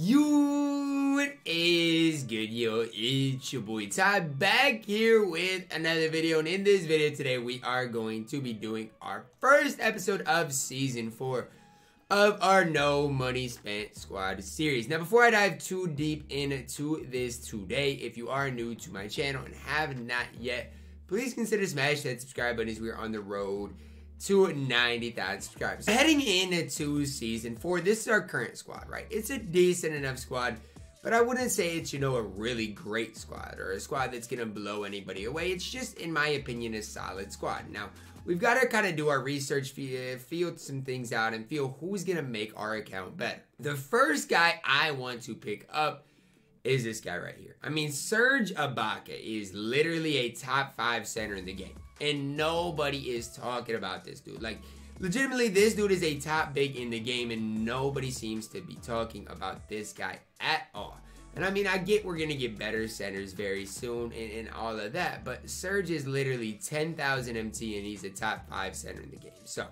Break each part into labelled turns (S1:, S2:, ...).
S1: You it is good yo? It's your boy Ty back here with another video. And in this video today we are going to be doing our first episode of season 4 of our no money spent squad series. Now before I dive too deep into this today if you are new to my channel and have not yet please consider smash that subscribe button as we are on the road to 90,000 subscribers. Heading into season four, this is our current squad, right? It's a decent enough squad, but I wouldn't say it's, you know, a really great squad or a squad that's to blow anybody away. It's just, in my opinion, a solid squad. Now, we've got to kind of do our research, feel some things out, and feel who's to make our account better. The first guy I want to pick up is this guy right here. I mean, Serge Ibaka is literally a top five center in the game and nobody is talking about this dude. Like, legitimately, this dude is a top big in the game, and nobody seems to be talking about this guy at all. And I mean, I get we're to get better centers very soon and, and all of that, but Serge is literally 10,000 MT and he's a top 5 center in the game. So,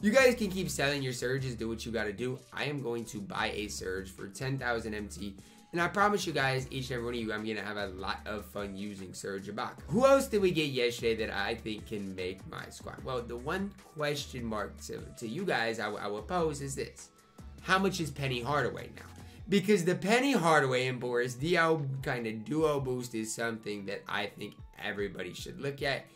S1: you guys can keep selling your Serges, do what you got to do. I am going to buy a Serge for 10,000 MT and I promise you guys, each and every one of you, I'm to have a lot of fun using Serge Ibaka. Who else did we get yesterday that I think can make my squad? Well, the one question mark to, to you guys I, I will pose is this. How much is Penny Hardaway now? Because the Penny Hardaway and Boris Diaw kind of duo boost is something that I think everybody should look at.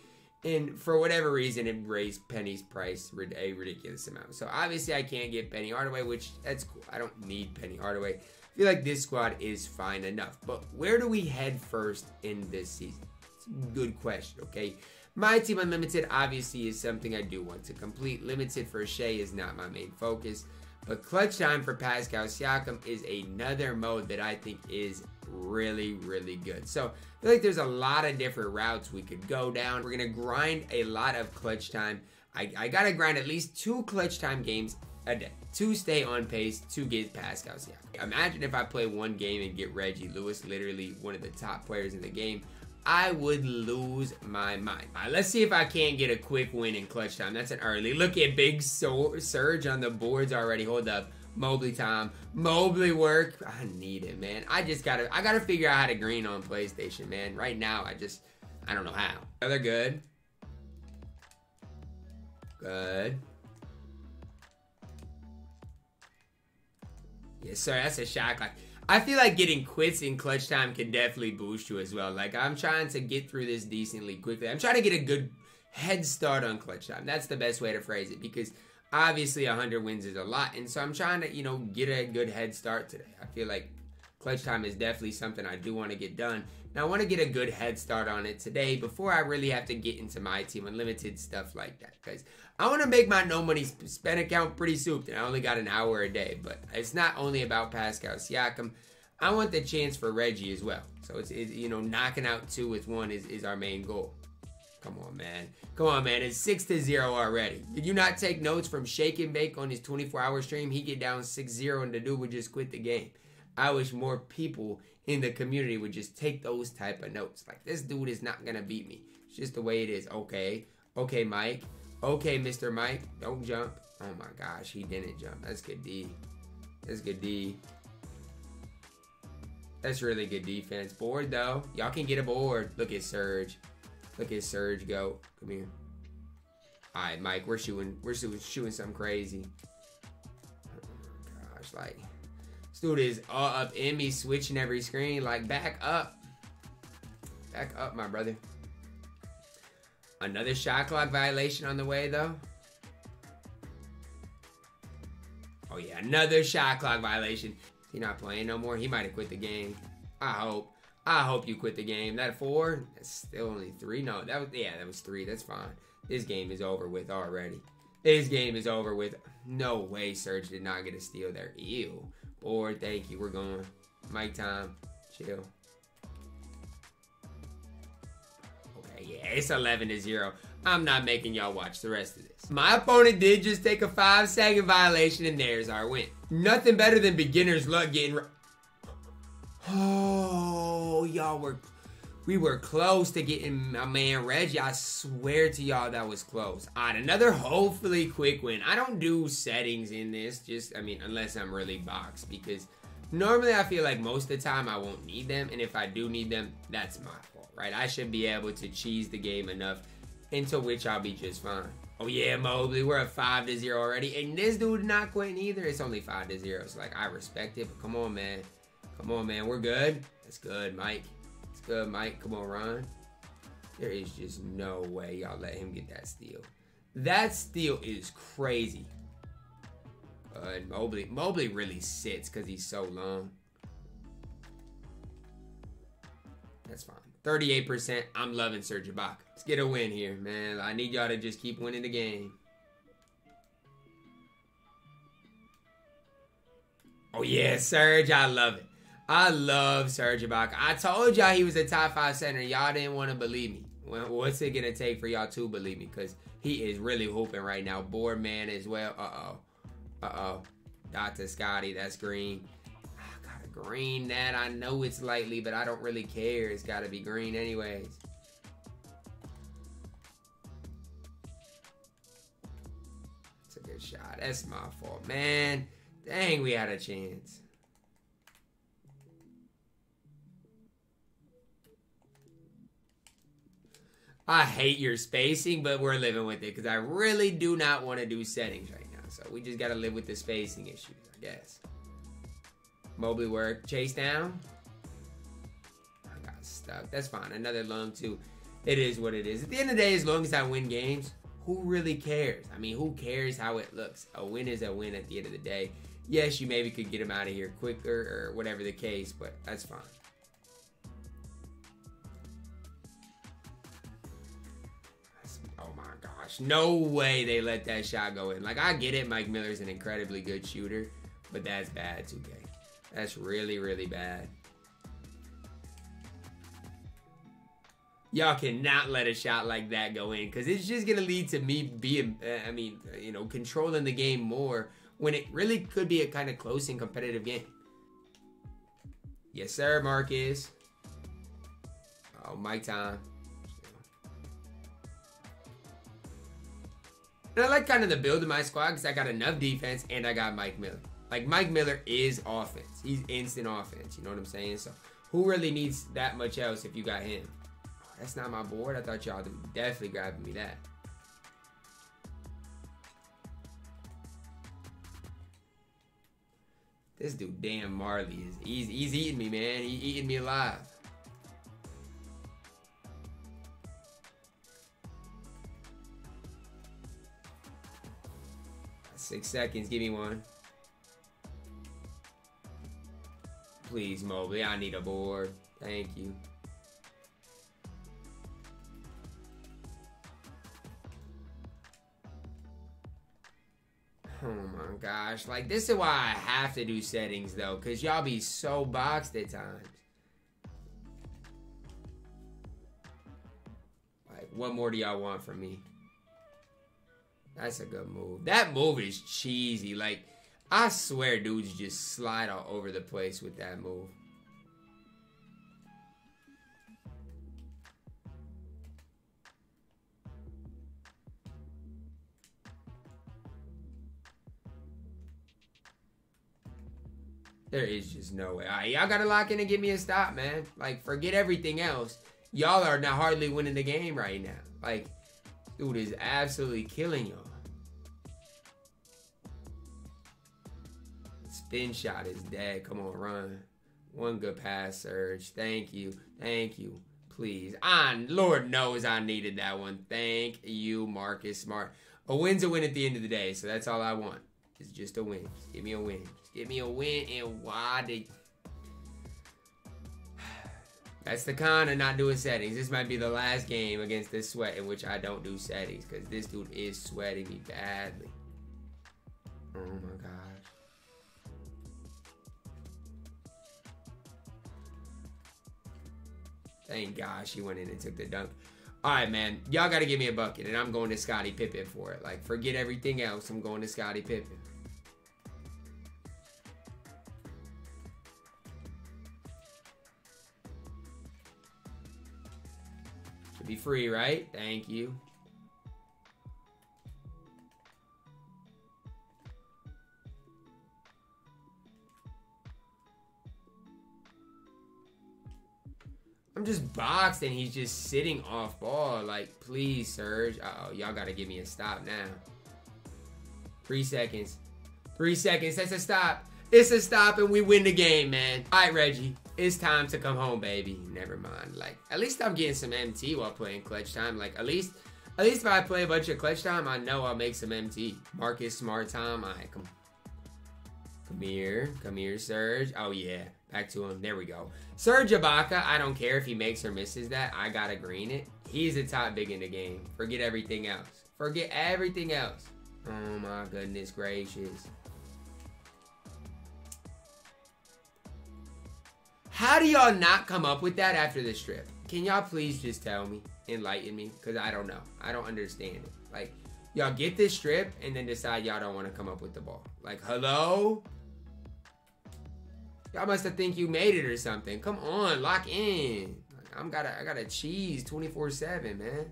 S1: And for whatever reason, it raised Penny's price a ridiculous amount. So obviously, I can't get Penny Hardaway, which that's cool. I don't need Penny Hardaway feel like this squad is fine enough. But where do we head first in this season? It's a good question, okay? My team unlimited obviously is something I do want to complete. Limited for Shai is not my main focus. But clutch time for Pascal Siakam is another mode that I think is really, really good. So I feel like there's a lot of different routes we could go down. We're going to grind a lot of clutch time. I, I got to grind at least two clutch time games a day to stay on pace to get Pascal Siakam. Imagine if I play one game and get Reggie Lewis, literally one of the top players in the game. I would lose my mind. Right, let's see if I can't get a quick win in clutch time. That's an early. Look at big Serge on the boards already. Hold up. Mobley time. Mobley work. I need it, man. I just gotta I gotta figure out how to green on PlayStation, man. Right now I just I don't know how. They're good. Good. Yes, sir. That's a shot clock. I feel like getting quits in clutch time can definitely boost you as well. Like I'm trying to get through this decently quickly. I'm trying to get a good head start on clutch time. That's the best way to phrase it because obviously 100 wins is a lot, and so I'm trying to you know get a good head start today. I feel like clutch time is definitely something I do want to get done. Now I want to get a good head start on it today before I really have to get into my team unlimited stuff like that because I want to make my no money spend account pretty souped and I only got an hour a day. But it's not only about Pascal Siakam. I want the chance for Reggie as well. So it's, it's you know knocking out two with one is, is our main goal. Come on, man. Come on, man. It's six to zero already. Did you not take notes from Shake and Bake on his 24-hour stream? He get down 6-0 and the dude would just quit the game. I wish more people in the community would just take those type of notes. Like this dude is not gonna beat me. It's just the way it is. Okay, okay, Mike. Okay, Mr. Mike. Don't jump. Oh my gosh, he didn't jump. That's good D. That's good D. That's really good defense. Board though. Y'all can get a board. Look at Serge. Look at Serge go. Come here. Alright, Mike, we're shooting we're shooting, shooting something crazy. Oh my gosh, like dude is all up in me, switching every screen. Like, back up. Back up, my brother. Another shot clock violation on the way, though. Oh, yeah, another shot clock violation. He not playing no more. He might have quit the game. I hope. I hope you quit the game. That four, that's still only three. No, that was yeah, that was three. That's fine. This game is over with already. This game is over with. No way Serge did not get a steal there. Ew. Or thank you. We're going. Mike time. Chill. Okay, yeah, it's 11 to 0. I'm not making y'all watch the rest of this. My opponent did just take a five second violation, and there's our win. Nothing better than beginner's luck getting. Oh, y'all were we were close to getting my man Reggie. I swear to y'all that was close. Alright, another hopefully quick win. I don't do settings in this, just, I mean, unless I'm really boxed, because Normally, I feel like most of the time I won't need them, and if I do need them, that's my fault, right? I should be able to cheese the game enough into which I'll be just fine. Oh yeah, Mobley, we're at five to zero already, and this dude not quitting either. It's only five to zero, so like I respect it. But come on, man, come on, man, we're good. That's good, Mike. It's good, Mike. Come on, Ron. There is just no way y'all let him get that steal. That steal is crazy. Uh, and Mobley, Mobley really sits because he's so long. That's fine. 38%. I'm loving Serge Ibaka. Let's get a win here, man. I need y'all to just keep winning the game. Oh, yeah, Serge. I love it. I love Serge Ibaka. I told y'all he was a top five center. Y'all didn't want to believe me. What's it to take for y'all to believe me? Because he is really hooping right now. Board man as well. Uh-oh. Uh-oh. Dr. Scottie, that's green. I got a green that. I know it's lightly, but I don't really care. It's got to be green anyways. It's a good shot. That's my fault. Man, dang, we had a chance. I hate your spacing, but we're living with it because I really do not want to do settings right now. So we just got to live with the spacing issues, I guess. Mobley work. Chase down. I got stuck. That's fine. Another long two. It is what it is. At the end of the day, as long as I win games, who really cares? I mean, who cares how it looks? A win is a win at the end of the day. Yes, you maybe could get him out of here quicker or whatever the case, but that's fine. Gosh, no way they let that shot go in. Like, I get it, Mike Miller's an incredibly good shooter, but that's bad, 2K. That's really, really bad. Y'all cannot let a shot like that go in because it's just going to lead to me being, I mean, you know, controlling the game more when it really could be a kind of close and competitive game. Yes, sir, Marcus. Oh, Mike time. And I like kind of the build of my squad because I got enough defense and I got Mike Miller. Like Mike Miller is offense. He's instant offense. You know what I'm saying? So who really needs that much else if you got him? That's not my board. I thought y'all definitely grabbing me that. This dude, damn Marley, is he's, he's eating me, man. He eating me alive. Six seconds. Give me one. Please, Mobley. I need a board. Thank you. Oh my gosh. Like, this is why I have to do settings, though. Because y'all be so boxed at times. Like, what more do y'all want from me? That's a good move. That move is cheesy. Like, I swear dudes just slide all over the place with that move. There is just no way. Y'all gotta lock in and give me a stop, man. Like, forget everything else. Y'all are not hardly winning the game right now. Like, Dude is absolutely killing y'all. Spin shot is dead. Come on, run. One good pass, Serge. Thank you. Thank you. Please. I, Lord knows I needed that one. Thank you, Marcus Smart. A win's a win at the end of the day, so that's all I want. It's just a win. Just give me a win. Just give me a win, and why did... That's the con of not doing settings. This might be the last game against this sweat in which I don't do settings because this dude is sweating me badly. Oh my gosh. Thank gosh he went in and took the dunk. All right, man. Y'all got to give me a bucket, and I'm going to Scottie Pippen for it. Like, forget everything else. I'm going to Scottie Pippen. be free, right? Thank you. Just boxed and he's just sitting off ball. Like, please, Serge. Uh oh, y'all gotta give me a stop now. Three seconds. Three seconds. That's a stop. It's a stop and we win the game, man. All right, Reggie. It's time to come home, baby. Never mind. Like, at least I'm getting some MT while playing clutch time. Like, at least, at least if I play a bunch of clutch time, I know I'll make some MT. Marcus Smart time. Right, come Come here. Come here, Serge. Oh, yeah. Back to him. There we go. Serge Ibaka, I don't care if he makes or misses that. I got to green it. He's the top big in the game. Forget everything else. Forget everything else. Oh, my goodness gracious. How do y'all not come up with that after the strip? Can y'all please just tell me? Enlighten me? Because I don't know. I don't understand it. Like, y'all get this strip and then decide y'all don't want to come up with the ball. Like, hello? Y'all must have think you made it or something. Come on, lock in. I'm got a, I got a cheese 24-7, man.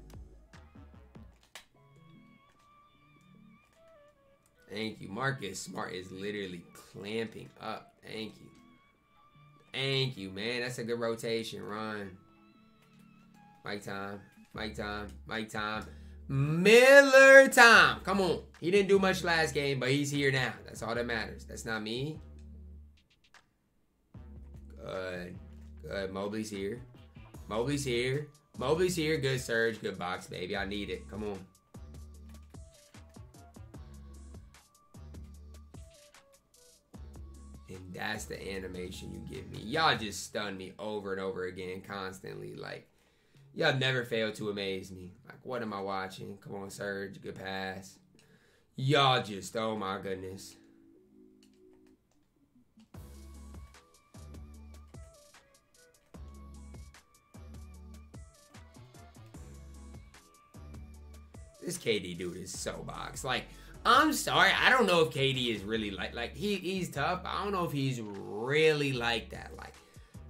S1: Thank you. Marcus Smart is literally clamping up. Thank you. Thank you, man. That's a good rotation. Run. Mike time. Mike time. Mike time. Miller time. Come on. He didn't do much last game, but he's here now. That's all that matters. That's not me. Good. Good. Mobley's here. Mobley's here. Mobley's here. Good Serge. Good box, baby. I need it. Come on. And that's the animation you give me. Y'all just stun me over and over again constantly. Like, y'all never fail to amaze me. Like, what am I watching? Come on, Serge. Good pass. Y'all just, oh my goodness. This KD dude is so box. Like, I'm sorry. I don't know if KD is really like like he he's tough. I don't know if he's really like that. Like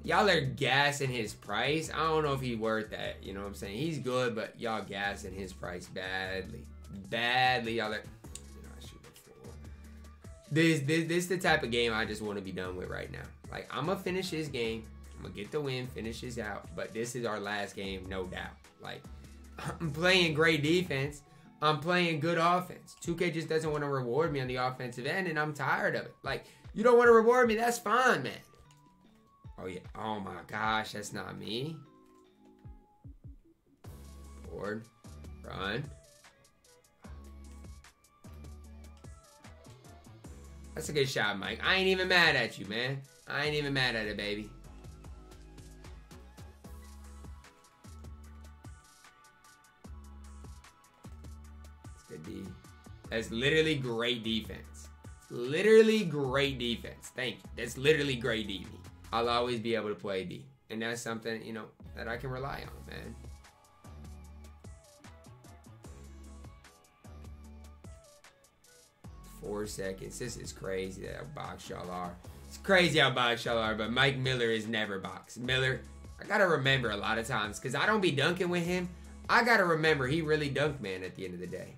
S1: y'all are gassing his price. I don't know if he's worth that. You know what I'm saying? He's good, but y'all gassing his price badly. Badly. Y'all are. This this this the type of game I just want to be done with right now. Like I'm gonna finish this game. I'm gonna get the win, finish this out. But this is our last game, no doubt. Like I'm playing great defense. I'm playing good offense. 2K just doesn't want to reward me on the offensive end, and I'm tired of it. Like, you don't want to reward me, that's fine, man. Oh, yeah. Oh, my gosh, that's not me. Board. Run. That's a good shot, Mike. I ain't even mad at you, man. I ain't even mad at it, baby. That's literally great defense. Literally great defense. Thank you. That's literally great DV. I'll always be able to play D. And that's something, you know, that I can rely on, man. Four seconds. This is crazy how box y'all are. It's crazy how box y'all are, but Mike Miller is never box. Miller, I gotta remember a lot of times, because I don't be dunking with him. I gotta remember he really dunked, man, at the end of the day.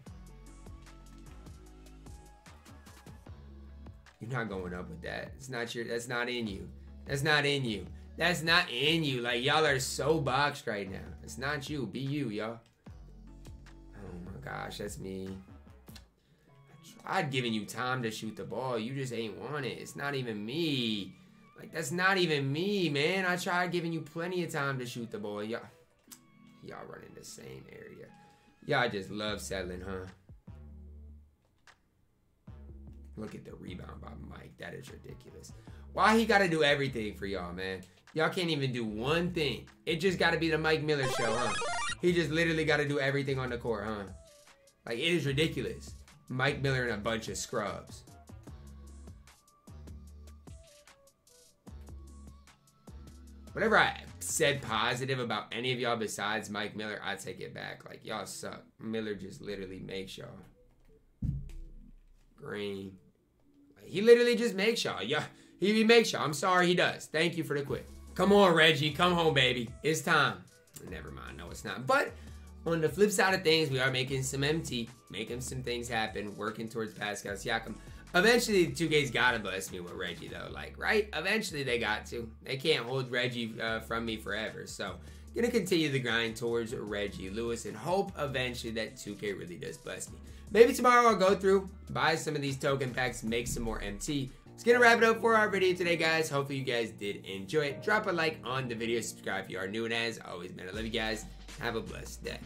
S1: You're not going up with that. It's not your. That's not in you. That's not in you. That's not in you. Like y'all are so boxed right now. It's not you. Be you, y'all. Oh my gosh, that's me. I tried giving you time to shoot the ball. You just ain't want it. It's not even me. Like that's not even me, man. I tried giving you plenty of time to shoot the ball. Y'all, y'all running the same area. Y'all just love settling, huh? Look at the rebound by Mike. That is ridiculous. Why he got to do everything for y'all, man? Y'all can't even do one thing. It just got to be the Mike Miller show, huh? He just literally got to do everything on the court, huh? Like, it is ridiculous. Mike Miller and a bunch of scrubs. Whatever I said positive about any of y'all besides Mike Miller, I take it back. Like, y'all suck. Miller just literally makes y'all. Green. He literally just makes y'all. Yeah, he makes y'all. I'm sorry he does. Thank you for the quit. Come on, Reggie. Come home, baby. It's time. Never mind. No, it's not. But on the flip side of things, we are making some MT, making some things happen, working towards Pascal Siakam. Eventually, the 2K's gotta bless me with Reggie, though. Like, right? Eventually, they got to. They can't hold Reggie uh, from me forever. So, gonna continue the grind towards Reggie Lewis and hope eventually that 2K really does bless me. Maybe tomorrow I'll go through, buy some of these token packs, make some more MT. It's gonna wrap it up for our video today, guys. Hopefully, you guys did enjoy it. Drop a like on the video, subscribe if you are new, and as always, man, I love you guys. Have a blessed day.